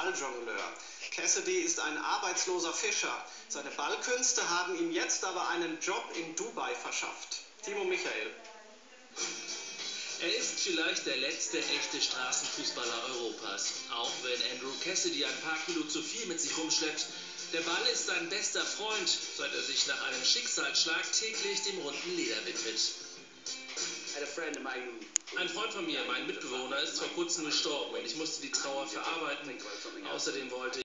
Balljongleur. Cassidy ist ein arbeitsloser Fischer. Seine Ballkünste haben ihm jetzt aber einen Job in Dubai verschafft. Timo Michael. Er ist vielleicht der letzte echte Straßenfußballer Europas. Auch wenn Andrew Cassidy ein paar Kilo zu viel mit sich rumschleppt. Der Ball ist sein bester Freund, seit er sich nach einem Schicksalsschlag täglich dem runden Leder widmet. Ein Freund von mir, mein Mitbewohner, ist vor kurzem gestorben und ich musste die Trauer verarbeiten. Außerdem wollte